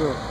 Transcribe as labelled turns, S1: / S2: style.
S1: Все.